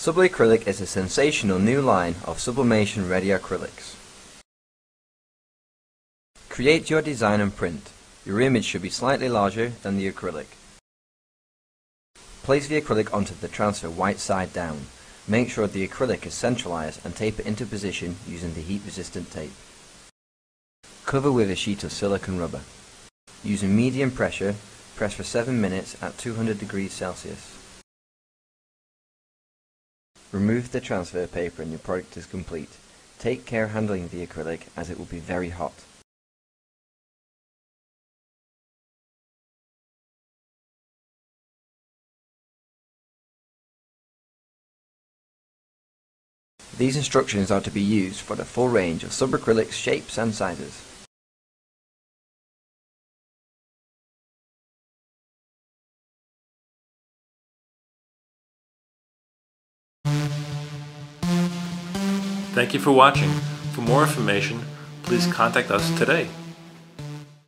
Sublicrylic is a sensational new line of sublimation ready acrylics. Create your design and print. Your image should be slightly larger than the acrylic. Place the acrylic onto the transfer white side down. Make sure the acrylic is centralized and tape it into position using the heat resistant tape. Cover with a sheet of silicone rubber. Using medium pressure, press for 7 minutes at 200 degrees Celsius. Remove the transfer paper and your product is complete. Take care handling the acrylic as it will be very hot. These instructions are to be used for the full range of Sublicrylic shapes and sizes. Thank you for watching. For more information, please contact us today.